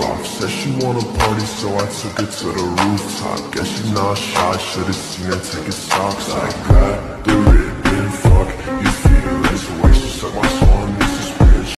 rock Said she wanna party so I took it to the rooftop. Guess she not shy, should've seen her take her socks I got